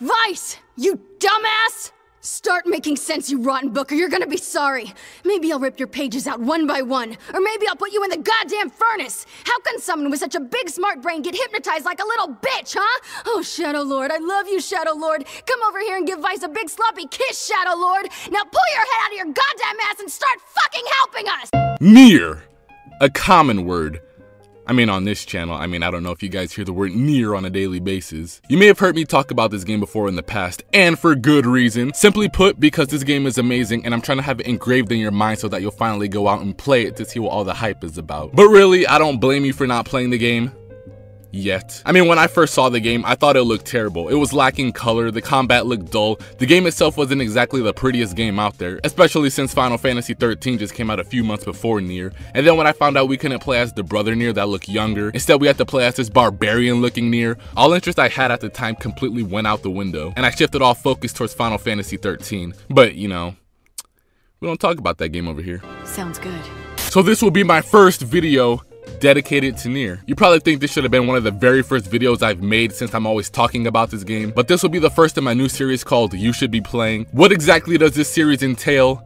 Weiss! You dumbass! Start making sense, you rotten book, or you're gonna be sorry. Maybe I'll rip your pages out one by one, or maybe I'll put you in the goddamn furnace. How can someone with such a big smart brain get hypnotized like a little bitch, huh? Oh, Shadow Lord, I love you, Shadow Lord. Come over here and give Weiss a big sloppy kiss, Shadow Lord. Now pull your head out of your goddamn ass and start fucking helping us! Nier! A common word I mean, on this channel, I mean, I don't know if you guys hear the word near on a daily basis. You may have heard me talk about this game before in the past, and for good reason. Simply put, because this game is amazing, and I'm trying to have it engraved in your mind so that you'll finally go out and play it to see what all the hype is about. But really, I don't blame you for not playing the game yet. I mean, when I first saw the game, I thought it looked terrible. It was lacking color, the combat looked dull, the game itself wasn't exactly the prettiest game out there, especially since Final Fantasy 13 just came out a few months before Nier. And then when I found out we couldn't play as the brother Nier that looked younger, instead we had to play as this barbarian looking Nier, all interest I had at the time completely went out the window, and I shifted all focus towards Final Fantasy 13. But, you know, we don't talk about that game over here. Sounds good. So this will be my first video dedicated to Nier. You probably think this should have been one of the very first videos I've made since I'm always talking about this game, but this will be the first in my new series called You Should Be Playing. What exactly does this series entail?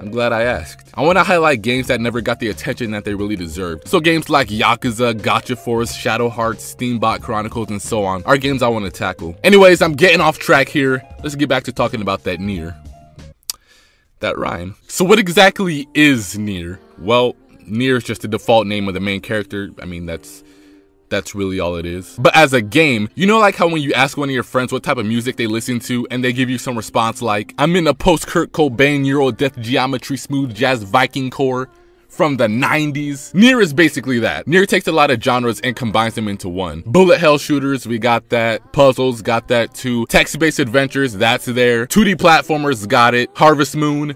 I'm glad I asked. I want to highlight games that never got the attention that they really deserved. So games like Yakuza, Gotcha Force, Shadow Hearts, Steambot Chronicles, and so on are games I want to tackle. Anyways, I'm getting off track here. Let's get back to talking about that Nier. That rhyme. So what exactly is Nier? Well, Nier is just the default name of the main character. I mean, that's that's really all it is. But as a game, you know like how when you ask one of your friends what type of music they listen to and they give you some response like, I'm in a post-Kurt Cobain Euro Death Geometry Smooth Jazz Viking core from the 90s. Nier is basically that. Nier takes a lot of genres and combines them into one. Bullet hell shooters, we got that. Puzzles, got that too. Text-based adventures, that's there. 2D platformers, got it. Harvest Moon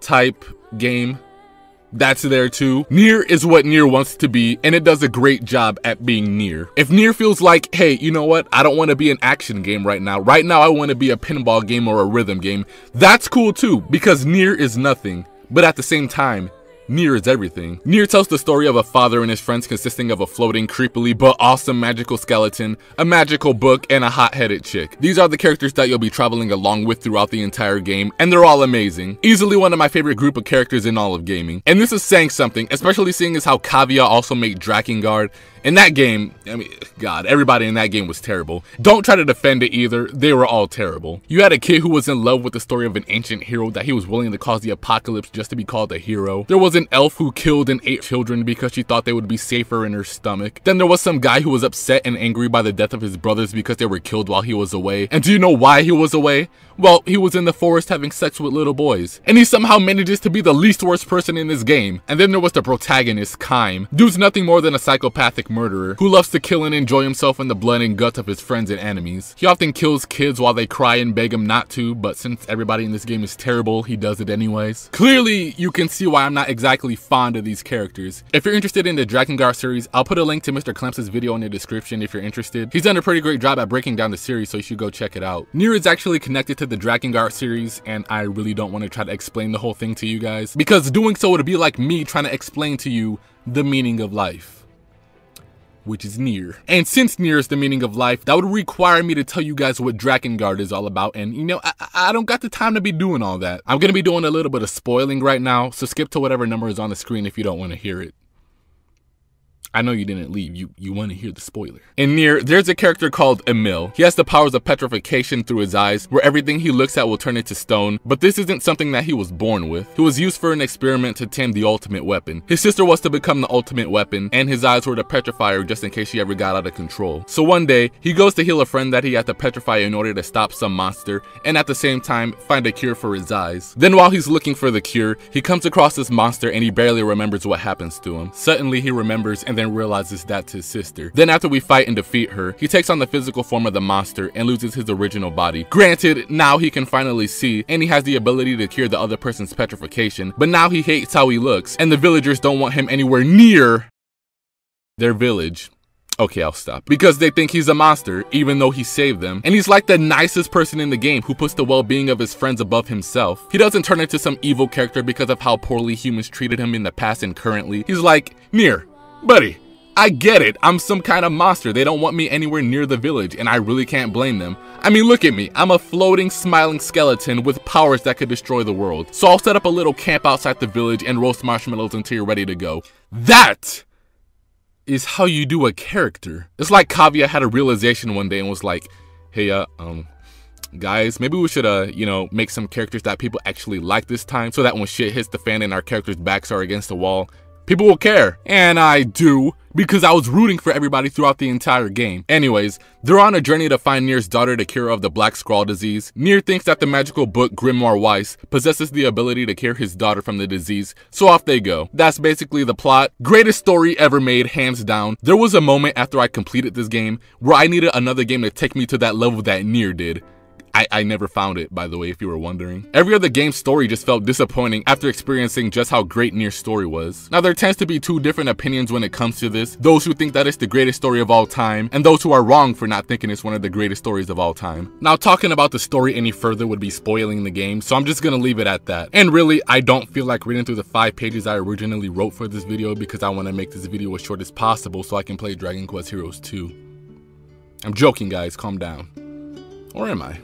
type game, that's there too. Nier is what Nier wants to be, and it does a great job at being Nier. If Nier feels like, hey, you know what, I don't want to be an action game right now. Right now, I want to be a pinball game or a rhythm game. That's cool too, because Nier is nothing. But at the same time, Nier is everything. Nier tells the story of a father and his friends consisting of a floating, creepily but awesome magical skeleton, a magical book, and a hot-headed chick. These are the characters that you'll be traveling along with throughout the entire game, and they're all amazing. Easily one of my favorite group of characters in all of gaming. And this is saying something, especially seeing as how Cavia also made Drakengard, in that game, I mean, God, everybody in that game was terrible. Don't try to defend it either, they were all terrible. You had a kid who was in love with the story of an ancient hero that he was willing to cause the apocalypse just to be called a hero. There was an elf who killed and ate children because she thought they would be safer in her stomach. Then there was some guy who was upset and angry by the death of his brothers because they were killed while he was away. And do you know why he was away? Well, he was in the forest having sex with little boys. And he somehow manages to be the least worst person in this game. And then there was the protagonist, Caim. Dude's nothing more than a psychopathic murderer who loves to kill and enjoy himself in the blood and guts of his friends and enemies. He often kills kids while they cry and beg him not to, but since everybody in this game is terrible, he does it anyways. Clearly, you can see why I'm not exactly fond of these characters. If you're interested in the Drakengard series, I'll put a link to Mr. Clemps' video in the description if you're interested. He's done a pretty great job at breaking down the series, so you should go check it out. Nier is actually connected to the Drakengard series, and I really don't want to try to explain the whole thing to you guys, because doing so would be like me trying to explain to you the meaning of life which is Nier. And since Nier is the meaning of life, that would require me to tell you guys what Drakengard is all about. And you know, I, I, don't got the time to be doing all that. I'm gonna be doing a little bit of spoiling right now, so skip to whatever number is on the screen if you don't want to hear it. I know you didn't leave. You you want to hear the spoiler. In Nier, there's a character called Emil. He has the powers of petrification through his eyes, where everything he looks at will turn into stone, but this isn't something that he was born with. He was used for an experiment to tame the ultimate weapon. His sister was to become the ultimate weapon, and his eyes were to petrify her just in case she ever got out of control. So one day, he goes to heal a friend that he had to petrify in order to stop some monster, and at the same time, find a cure for his eyes. Then while he's looking for the cure, he comes across this monster and he barely remembers what happens to him. Suddenly he remembers and then and realizes that's his sister. Then after we fight and defeat her, he takes on the physical form of the monster and loses his original body. Granted, now he can finally see and he has the ability to cure the other person's petrification, but now he hates how he looks and the villagers don't want him anywhere near their village. Okay, I'll stop. Because they think he's a monster, even though he saved them. And he's like the nicest person in the game who puts the well-being of his friends above himself. He doesn't turn into some evil character because of how poorly humans treated him in the past and currently. He's like, Nier, buddy, I get it, I'm some kind of monster. They don't want me anywhere near the village, and I really can't blame them. I mean, look at me. I'm a floating, smiling skeleton with powers that could destroy the world. So I'll set up a little camp outside the village and roast marshmallows until you're ready to go. That is how you do a character. It's like Cavia had a realization one day and was like, hey, uh, um, guys, maybe we should, uh, you know, make some characters that people actually like this time so that when shit hits the fan and our characters' backs are against the wall, people will care. And I do, because I was rooting for everybody throughout the entire game. Anyways, they're on a journey to find Nier's daughter to cure of the Black Scrawl disease. Nier thinks that the magical book Grimoire Weiss possesses the ability to cure his daughter from the disease, so off they go. That's basically the plot. Greatest story ever made, hands down. There was a moment after I completed this game where I needed another game to take me to that level that Nier did. I, I never found it, by the way, if you were wondering. Every other game's story just felt disappointing after experiencing just how great Nier's story was. Now, there tends to be two different opinions when it comes to this. Those who think that it's the greatest story of all time, and those who are wrong for not thinking it's one of the greatest stories of all time. Now, talking about the story any further would be spoiling the game, so I'm just gonna leave it at that. And really, I don't feel like reading through the five pages I originally wrote for this video because I wanna make this video as short as possible so I can play Dragon Quest Heroes 2. I'm joking, guys, calm down. Or am I?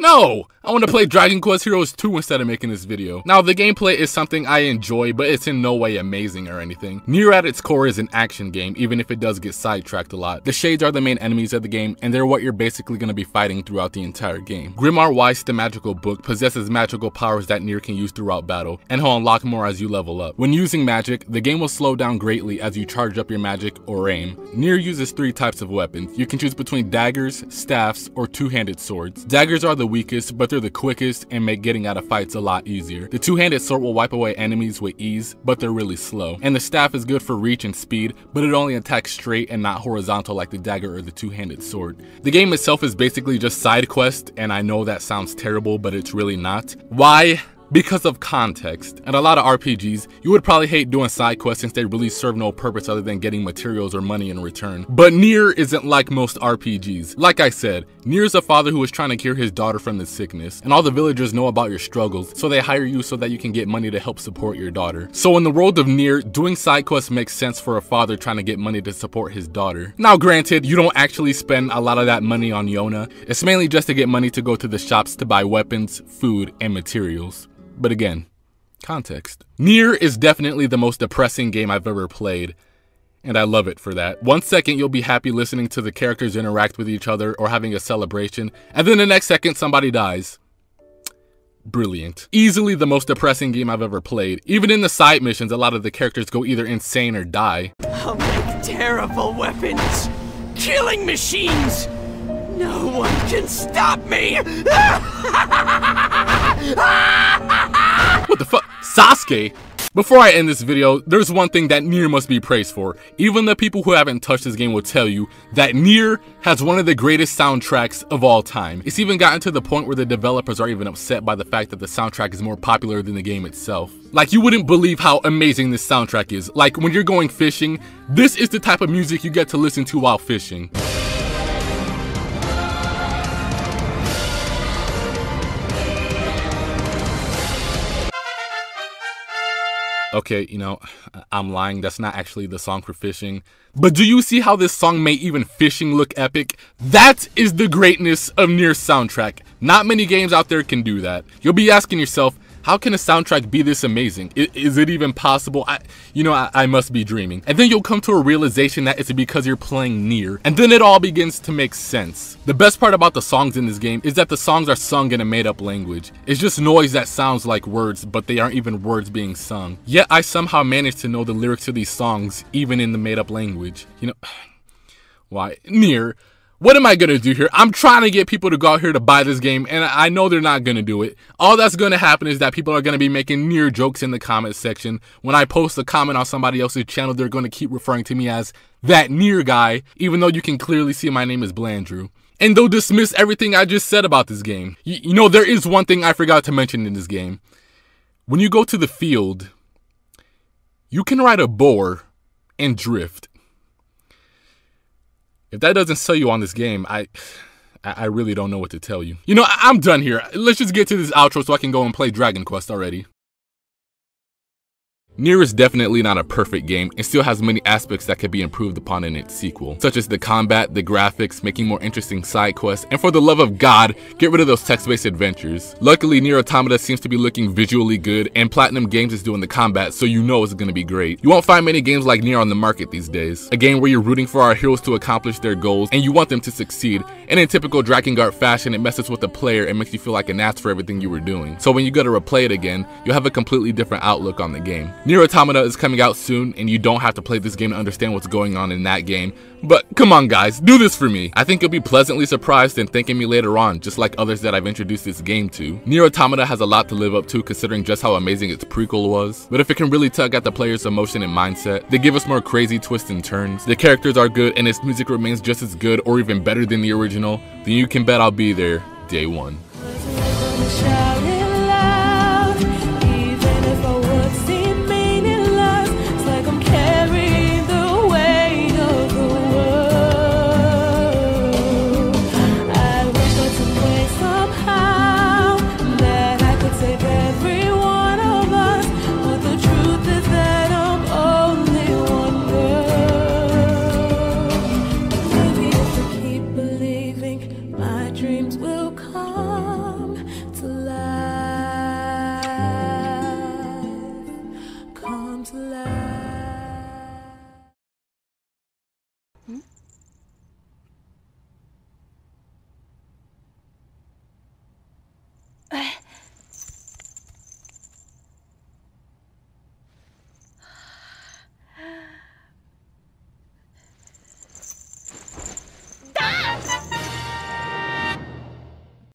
No! I want to play Dragon Quest Heroes 2 instead of making this video. Now, the gameplay is something I enjoy, but it's in no way amazing or anything. Nier at its core is an action game, even if it does get sidetracked a lot. The Shades are the main enemies of the game, and they're what you're basically going to be fighting throughout the entire game. Grimoire Weiss, the magical book, possesses magical powers that Nier can use throughout battle, and he'll unlock more as you level up. When using magic, the game will slow down greatly as you charge up your magic or aim. Nier uses three types of weapons. You can choose between daggers, staffs, or two-handed swords. Daggers are the weakest, but they're the quickest and make getting out of fights a lot easier. The two-handed sword will wipe away enemies with ease, but they're really slow. And the staff is good for reach and speed, but it only attacks straight and not horizontal like the dagger or the two-handed sword. The game itself is basically just side quest, and I know that sounds terrible, but it's really not. Why? Because of context. And a lot of RPGs, you would probably hate doing side quests since they really serve no purpose other than getting materials or money in return. But Nier isn't like most RPGs. Like I said, Nier is a father who is trying to cure his daughter from the sickness, and all the villagers know about your struggles, so they hire you so that you can get money to help support your daughter. So in the world of Nier, doing side quests makes sense for a father trying to get money to support his daughter. Now granted, you don't actually spend a lot of that money on Yona, it's mainly just to get money to go to the shops to buy weapons, food, and materials. But again, context. Nier is definitely the most depressing game I've ever played, and I love it for that. One second you'll be happy listening to the characters interact with each other or having a celebration, and then the next second somebody dies. Brilliant. Easily the most depressing game I've ever played. Even in the side missions, a lot of the characters go either insane or die. I'll make terrible weapons, killing machines. No one can stop me! what the fuck? Sasuke? Before I end this video, there's one thing that Nier must be praised for. Even the people who haven't touched this game will tell you that Nier has one of the greatest soundtracks of all time. It's even gotten to the point where the developers are even upset by the fact that the soundtrack is more popular than the game itself. Like you wouldn't believe how amazing this soundtrack is. Like when you're going fishing, this is the type of music you get to listen to while fishing. Okay, you know, I'm lying. That's not actually the song for fishing. But do you see how this song made even fishing look epic? That is the greatness of Nier's soundtrack. Not many games out there can do that. You'll be asking yourself, how can a soundtrack be this amazing? Is, is it even possible? I, you know, I, I, must be dreaming. And then you'll come to a realization that it's because you're playing Nier. And then it all begins to make sense. The best part about the songs in this game is that the songs are sung in a made up language. It's just noise that sounds like words, but they aren't even words being sung. Yet I somehow managed to know the lyrics to these songs, even in the made up language. You know, why? Nier what am I going to do here? I'm trying to get people to go out here to buy this game, and I know they're not going to do it. All that's going to happen is that people are going to be making Nier jokes in the comment section. When I post a comment on somebody else's channel, they're going to keep referring to me as that Nier guy, even though you can clearly see my name is Blandrew. And they'll dismiss everything I just said about this game. You know, there is one thing I forgot to mention in this game. When you go to the field, you can ride a boar and drift. If that doesn't sell you on this game, I I really don't know what to tell you. You know, I'm done here. Let's just get to this outro so I can go and play Dragon Quest already. Nier is definitely not a perfect game and still has many aspects that could be improved upon in its sequel, such as the combat, the graphics, making more interesting side quests, and for the love of God, get rid of those text-based adventures. Luckily, Nier Automata seems to be looking visually good, and Platinum Games is doing the combat, so you know it's gonna be great. You won't find many games like Nier on the market these days. A game where you're rooting for our heroes to accomplish their goals, and you want them to succeed, and in typical Drakengard fashion, it messes with the player and makes you feel like an ass for everything you were doing. So when you go to replay it again, you'll have a completely different outlook on the game. Nier Automata is coming out soon, and you don't have to play this game to understand what's going on in that game, but come on guys, do this for me. I think you'll be pleasantly surprised and thanking me later on, just like others that I've introduced this game to. Nier Automata has a lot to live up to considering just how amazing its prequel was, but if it can really tug at the player's emotion and mindset, they give us more crazy twists and turns, the characters are good, and its music remains just as good or even better than the original, then you can bet I'll be there day one. 哎？